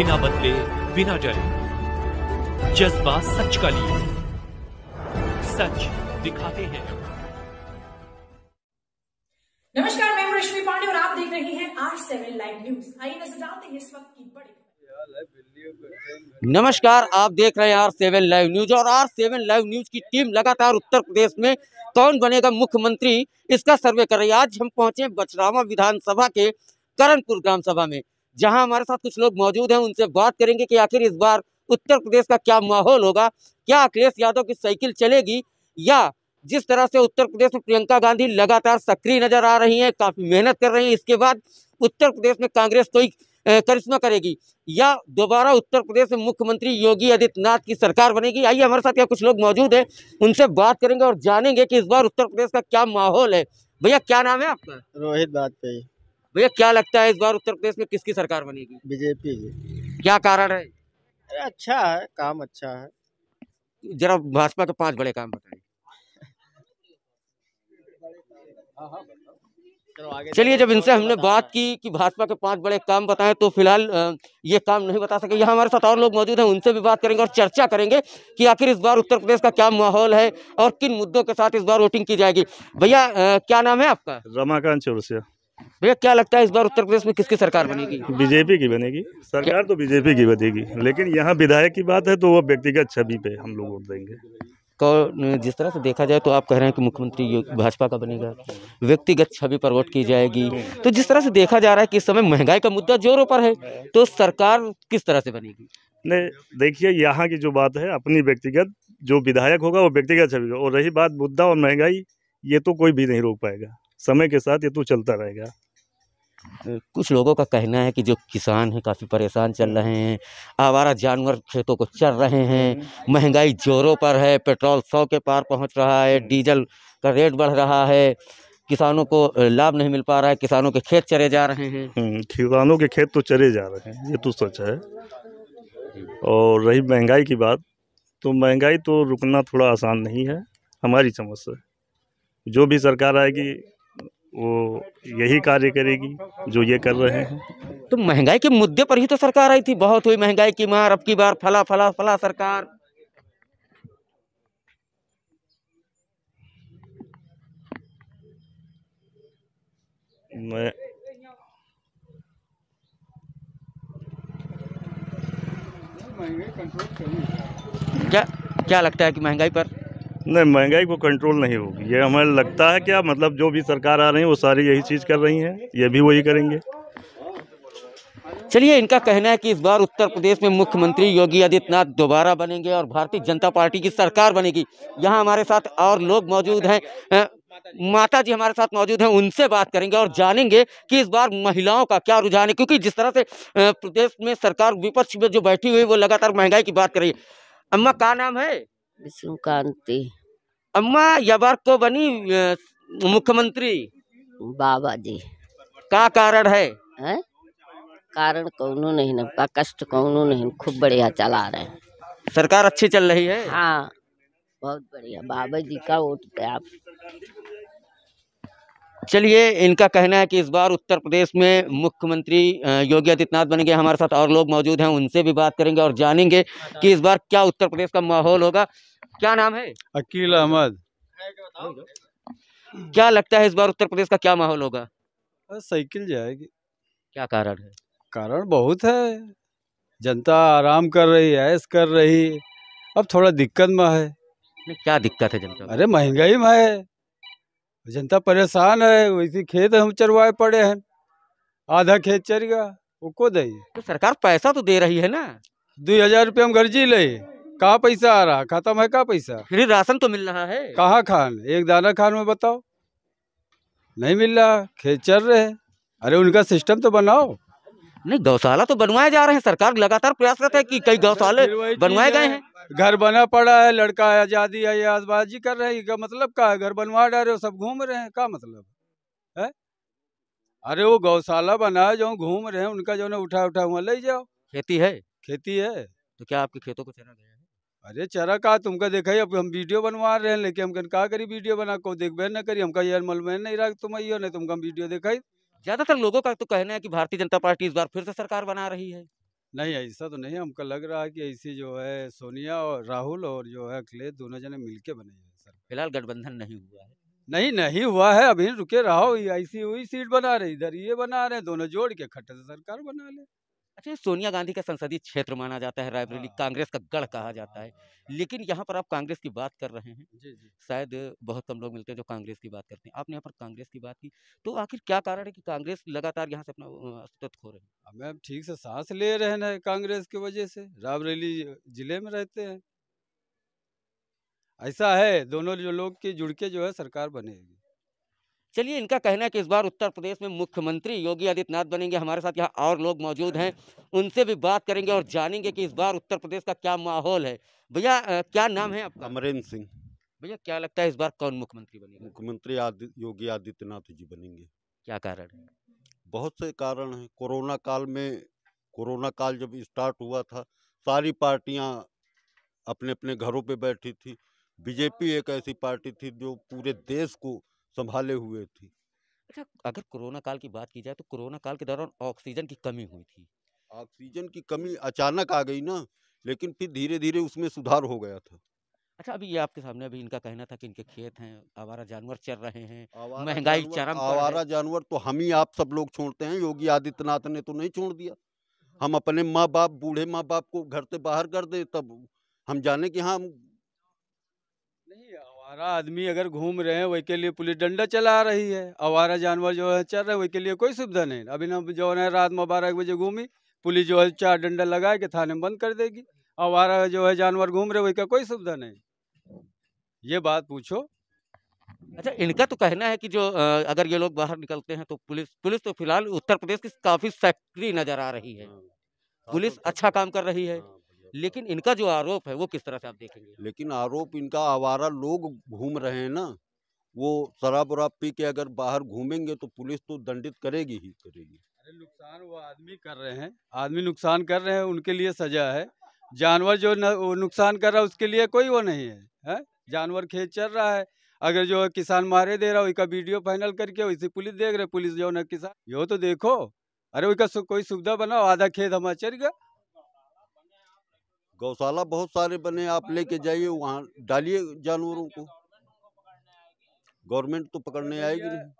बिना बदले बिना डरे। जज्बा सच का लिए। सच दिखाते हैं। नमस्कार मैं रश्मि पांडे और आप देख रहे हैं आर सेवन लाइव न्यूज़ आइए नज़र डालते हैं इस वक्त की बड़ी नमस्कार आप देख रहे हैं आर सेवन लाइव न्यूज़ और आर सेवन लाइव न्यूज़ की टीम लगातार उत्तर प्रदेश में कौन बनेगा मुख्यमंत्री? इसका सर्वे कर रही है। आज हम पहुँचे बचरावा विधानसभा के करणपुर ग्राम सभा में। जहाँ हमारे साथ कुछ लोग मौजूद हैं, उनसे बात करेंगे कि आखिर इस बार उत्तर प्रदेश का क्या माहौल होगा? क्या अखिलेश यादव की साइकिल चलेगी? या जिस तरह से उत्तर प्रदेश में प्रियंका गांधी लगातार सक्रिय नज़र आ रही हैं, काफ़ी मेहनत कर रही हैं, इसके बाद उत्तर प्रदेश में कांग्रेस कोई करिश्मा करेगी? या दोबारा उत्तर प्रदेश में मुख्यमंत्री योगी आदित्यनाथ की सरकार बनेगी? आइए हमारे साथ यहाँ कुछ लोग मौजूद हैं, उनसे बात करेंगे और जानेंगे कि इस बार उत्तर प्रदेश का क्या माहौल है। भैया, क्या नाम है आपका? रोहित वाजपेयी भैया क्या लगता है इस बार उत्तर प्रदेश में किसकी सरकार बनेगी? बीजेपी की। क्या कारण है? अरे अच्छा है काम अच्छा है। जरा भाजपा के पाँच बड़े काम बताइए। चलिए जब इनसे हमने बात की कि भाजपा के पाँच बड़े काम बताएँ तो फ़िलहाल ये काम नहीं बता सके। यहाँ हमारे साथ और लोग मौजूद हैं उनसे भी बात करेंगे और चर्चा करेंगे कि आखिर इस बार उत्तर प्रदेश का क्या माहौल है और किन मुद्दों के साथ इस बार वोटिंग की जाएगी। भैया क्या नाम है आपका? रमाकांत चौरसिया। भैया क्या लगता है इस बार उत्तर प्रदेश में किसकी सरकार बनेगी? बीजेपी की बनेगी। सरकार तो बीजेपी की बनेगी लेकिन यहाँ विधायक की बात है तो वो व्यक्तिगत छवि पे हम लोग वोट देंगे। कौन जिस तरह से देखा जाए तो आप कह रहे हैं कि मुख्यमंत्री भाजपा का बनेगा व्यक्तिगत छवि पर वोट की जाएगी। तो जिस तरह से देखा जा रहा है कि इस समय महँगाई का मुद्दा जोरों पर है तो सरकार किस तरह से बनेगी? नहीं देखिए यहाँ की जो बात है अपनी व्यक्तिगत जो विधायक होगा वो व्यक्तिगत छवि और रही बात मुद्दा और महँगाई ये तो कोई भी नहीं रोक पाएगा। समय के साथ ये तो चलता रहेगा। कुछ लोगों का कहना है कि जो किसान हैं काफ़ी परेशान चल रहे हैं आवारा जानवर खेतों को चर रहे हैं महँगाई जोरों पर है पेट्रोल सौ के पार पहुँच रहा है डीजल का रेट बढ़ रहा है किसानों को लाभ नहीं मिल पा रहा है किसानों के खेत चले जा रहे हैं। हम्म, किसानों के खेत तो चले जा रहे हैं ये तो सच है। और रही महँगाई की बात तो महँगाई तो रुकना थोड़ा आसान नहीं है हमारी समझ से। जो भी सरकार आएगी वो यही कार्य करेगी जो ये कर रहे हैं। तो महँगाई के मुद्दे पर ही तो सरकार आई थी बहुत हुई महँगाई की मार अब की बार फला फला फला सरकार। मैं क्या क्या लगता है कि महँगाई पर? नहीं महँगाई को कंट्रोल नहीं होगी। ये हमें लगता है क्या मतलब जो भी सरकार आ रही है वो सारी यही चीज़ कर रही हैं। ये भी वही करेंगे। चलिए इनका कहना है कि इस बार उत्तर प्रदेश में मुख्यमंत्री योगी आदित्यनाथ दोबारा बनेंगे और भारतीय जनता पार्टी की सरकार बनेगी। यहाँ हमारे साथ और लोग मौजूद हैं। माता जी हमारे साथ मौजूद हैं उनसे बात करेंगे और जानेंगे कि इस बार महिलाओं का क्या रुझान है क्योंकि जिस तरह से प्रदेश में सरकार विपक्ष में जो बैठी हुई है वो लगातार महँगाई की बात कर रही है। अम्मा का नाम है? विष्णुकांति। अम्मा यह बार को बनी मुख्यमंत्री? बाबा जी। का कारण है? हैं? कारण कौनो नहीं न कष्ट कौनो नहीं खूब बढ़िया चला रहे हैं। सरकार अच्छी चल रही है? हाँ बहुत बढ़िया। बाबा जी का वोट पे आप। चलिए इनका कहना है कि इस बार उत्तर प्रदेश में मुख्यमंत्री योगी आदित्यनाथ बनेंगे। हमारे साथ और लोग मौजूद हैं उनसे भी बात करेंगे और जानेंगे कि इस बार क्या उत्तर प्रदेश का माहौल होगा। क्या नाम है? अकील अहमद। क्या लगता है इस बार उत्तर प्रदेश का क्या माहौल होगा? साइकिल जाएगी। क्या कारण है? कारण बहुत है। जनता आराम कर रही है ऐस कर रही अब थोड़ा दिक्कत में है। नहीं, क्या दिक्कत है जनता अरे महँगाई में है। जनता परेशान है। वैसे खेत हम चरवाए पड़े हैं। आधा खेत चर गया वो को दे तो सरकार पैसा तो दे रही है ना? दो हज़ार रुपये हम गर्जी ले। कहाँ पैसा आ रहा? खत्म है कहाँ पैसा? फिर राशन तो मिल रहा है। कहाँ खान? एक दाना खान में बताओ। नहीं मिल रहा। खेत चल रहे अरे उनका सिस्टम तो बनाओ। नहीं गौशाला तो बनवाए जा रहे हैं। सरकार लगातार प्रयास प्रयासरत है कि कई गौशाले बनवाए गए है। घर बना पड़ा है लड़का आज़ादी है आजबाजी कर रहे हैं। मतलब क्या है? घर बनवा डाले हो सब घूम रहे हैं। क्या मतलब? है? अरे वो गौशाला बना है जो घूम रहे हैं उनका जो है उठा उठा हुआ ले जाओ। खेती है। खेती है। तो क्या आपके खेतों को चरा गया अरे चरा का तुमका देखा? ही अब हम वीडियो बनवा रहे हैं लेकिन हम का करी वीडियो बना? को देखबे न करी हमका यार मल में नहीं रहा तुम आइयो नहीं तुमका हम वीडियो देखा ही ज़्यादातर लोगों का तो कहना है कि भारतीय जनता पार्टी इस बार फिर से सरकार बना रही है। नहीं ऐसा तो नहीं हमको लग रहा है कि ऐसी जो है सोनिया और राहुल और जो है अखिलेश दोनों जने मिलके बने हैं सर फ़िलहाल गठबंधन नहीं हुआ है। नहीं नहीं हुआ है अभी रुके रहो ऐसी हुई सीट बना रहे इधर ये बना रहे दोनों जोड़ के खट्टे से सरकार बना ले। अच्छा सोनिया गांधी का संसदीय क्षेत्र माना जाता है रायबरेली हाँ। कांग्रेस का गढ़ कहा जाता है। लेकिन यहाँ पर आप कांग्रेस की बात कर रहे हैं जी जी। शायद बहुत कम लोग मिलते हैं जो कांग्रेस की बात करते हैं। आपने यहाँ पर कांग्रेस की बात की तो आखिर क्या कारण है कि कांग्रेस लगातार यहाँ से अपना अस्तित्व खो रही है? अब ठीक से सांस ले रहे हैं कांग्रेस की वजह से रायबरेली ज़िले में रहते हैं। ऐसा है दोनों जो लोग की जुड़ के जो है सरकार बनेगी। चलिए इनका कहना है कि इस बार उत्तर प्रदेश में मुख्यमंत्री योगी आदित्यनाथ बनेंगे। हमारे साथ यहाँ और लोग मौजूद हैं। उनसे भी बात करेंगे और जानेंगे कि इस बार उत्तर प्रदेश का क्या माहौल है। भैया क्या नाम है आपका? अमरेंद्र सिंह। भैया क्या लगता है इस बार कौन मुख्यमंत्री बनेंगे? मुख्यमंत्री आदि योगी आदित्यनाथ जी बनेंगे। क्या कारण है? बहुत से कारण हैं। कोरोना काल में कोरोना काल जब स्टार्ट हुआ था सारी पार्टियाँ अपने अपने घरों पे बैठी थी। बीजेपी एक ऐसी पार्टी थी जो पूरे देश को संभाले हुए थी। अच्छा अगर कोरोना काल की बात की जाए तो कोरोना काल के दौरान ऑक्सीजन की कमी हुई थी। ऑक्सीजन की कमी अचानक आ गई ना लेकिन फिर धीरे धीरे उसमें सुधार हो गया था। अच्छा अभी ये आपके सामने अभी इनका कहना था कि इनके खेत हैं आवारा जानवर चर रहे हैं महँगाई चरम आवारा जानवर तो हम ही आप सब लोग छोड़ते हैं योगी आदित्यनाथ ने तो नहीं छोड़ दिया। हम अपने माँ बाप बूढ़े माँ बाप को घर से बाहर कर दे तब हम जाने कि हाँ आवारा आदमी अगर घूम रहे हैं वही के लिए पुलिस डंडा चला रही है। आवारा जानवर जो है चल रहे हैं वही के लिए कोई सुविधा नहीं। अभी ना जो है रात में बारह बजे घूमी पुलिस जो है चार डंडा लगा के थाने में बंद कर देगी। आवारा जो है जानवर घूम रहे वही का कोई सुविधा नहीं। ये बात पूछो। अच्छा इनका तो कहना है कि जो अगर ये लोग बाहर निकलते हैं तो पुलिस पुलिस तो फ़िलहाल उत्तर प्रदेश की काफ़ी सक्रिय नज़र आ रही है। पुलिस अच्छा काम कर रही है। हाँ। लेकिन इनका जो आरोप है वो किस तरह से आप देखेंगे? लेकिन आरोप इनका आवारा लोग घूम रहे हैं ना वो शराब वराब पी के अगर बाहर घूमेंगे तो पुलिस तो दंडित करेगी ही करेगी। अरे नुकसान वो आदमी कर रहे हैं। आदमी नुकसान कर रहे हैं उनके लिए सजा है। जानवर जो न, वो नुकसान कर रहा है उसके लिए कोई वो नहीं है, है? जानवर खेत चल रहा है। अगर जो किसान मारे दे रहा है उसका वीडियो फाइनल करके वैसे पुलिस देख रहे पुलिस जो ना किसान यो तो देखो। अरे उसका कोई सुविधा बनाओ आधा खेत हमारा चल गया। गौशाला बहुत सारे बने आप लेके जाइए वहाँ डालिए जानवरों को। गवर्नमेंट तो पकड़ने आएगी नहीं।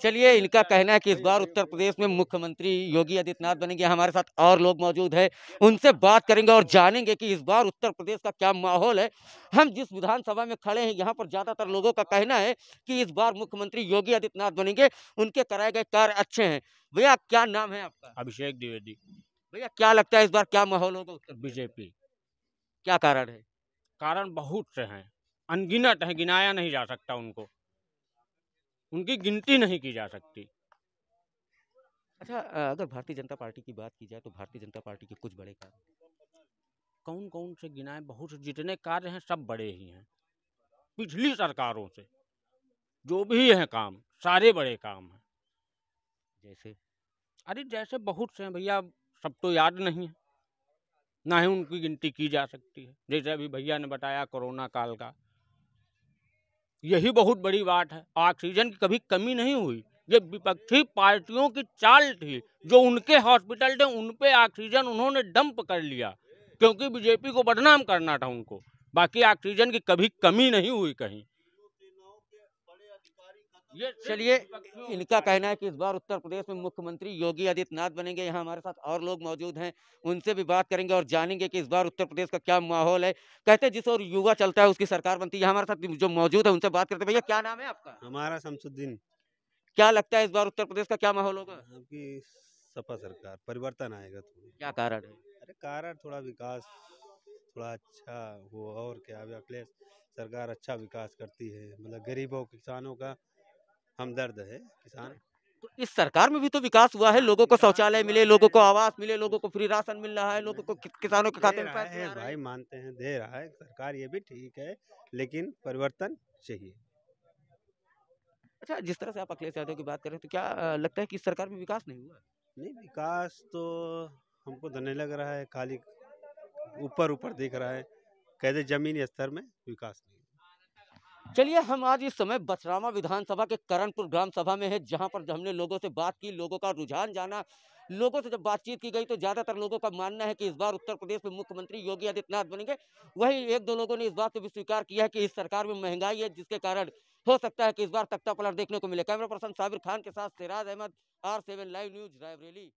चलिए इनका कहना है कि इस बार उत्तर प्रदेश में मुख्यमंत्री योगी आदित्यनाथ बनेंगे। हमारे साथ और लोग मौजूद हैं। उनसे बात करेंगे और जानेंगे कि इस बार उत्तर प्रदेश का क्या माहौल है। हम जिस विधानसभा में खड़े हैं यहाँ पर ज़्यादातर लोगों का कहना है कि इस बार मुख्यमंत्री योगी आदित्यनाथ बनेंगे। उनके कराए गए कार्य अच्छे हैं। भैया क्या नाम है आपका? अभिषेक द्विवेदी। भैया क्या लगता है इस बार क्या माहौल होगा उत्तर बीजेपी। क्या कारण है? कारण बहुत से हैं। अनगिनत है गिनाया नहीं जा सकता उनको। उनकी गिनती नहीं की जा सकती। अच्छा अगर भारतीय जनता पार्टी की बात की जाए तो भारतीय जनता पार्टी के कुछ बड़े कार्य कौन कौन से गिनाए बहुत से जितने कार्य हैं सब बड़े ही हैं। पिछली सरकारों से जो भी हैं काम सारे बड़े काम हैं। जैसे? अरे जैसे बहुत से हैं भैया सब तो याद नहीं है। ना ही उनकी गिनती की जा सकती है। जैसे अभी भैया ने बताया कोरोना काल का। यही बहुत बड़ी बात है। ऑक्सीजन की कभी कमी नहीं हुई। ये विपक्षी पार्टियों की चाल थी, जो उनके हॉस्पिटल थे, उन पे ऑक्सीजन उन्होंने डंप कर लिया, क्योंकि बीजेपी को बदनाम करना था उनको। बाकी ऑक्सीजन की कभी कमी नहीं हुई कहीं। चलिए इनका कहना है कि इस बार उत्तर प्रदेश में मुख्यमंत्री योगी आदित्यनाथ बनेंगे। यहाँ हमारे साथ और लोग मौजूद हैं उनसे भी बात करेंगे और जानेंगे कि इस बार उत्तर प्रदेश का क्या माहौल है। कहते हैं जिस और युवा चलता है उसकी सरकार बनती है। हमारे साथ जो मौजूद है उनसे बात करते भैया क्या नाम है आपका? हमारा शमसुद्दीन। क्या लगता है इस बार उत्तर प्रदेश का क्या माहौल होगा? आपकी सपा सरकार परिवर्तन आएगा क्या कारण है? अरे कारण थोड़ा विकास थोड़ा अच्छा हो और क्या अखिलेश सरकार अच्छा विकास करती है। मतलब गरीबों किसानों का हमदर्द है किसान। तो इस सरकार में भी तो विकास हुआ है लोगों को शौचालय मिले लोगों को आवास मिले लोगों को फ्री राशन मिल रहा है लोगों को किसानों के खाते में पैसे है भाई मानते हैं दे रहा है सरकार ये भी ठीक है लेकिन परिवर्तन चाहिए। अच्छा जिस तरह से आप अखिलेश यादव की बात करें तो क्या लगता है कि इस सरकार में विकास नहीं हुआ? नहीं विकास तो हमको नहीं लग रहा है खाली ऊपर ऊपर दिख रहा है कहते जमीनी स्तर में विकास नहीं। चलिए, हम आज इस समय बछरामा विधानसभा के करणपुर ग्राम सभा में है, जहाँ पर हमने लोगों से बात की, लोगों का रुझान जाना। लोगों से जब बातचीत की गई तो ज़्यादातर लोगों का मानना है कि इस बार उत्तर प्रदेश में मुख्यमंत्री योगी आदित्यनाथ बनेंगे। वहीं एक दो लोगों ने इस बात को भी स्वीकार किया है कि इस सरकार में महँगाई है, जिसके कारण हो सकता है कि इस बार तख्ता पलट देखने को मिले। कैमरा पर्सन साबिर खान के साथ Siraj Ahmad, R seven live news, Raebareli.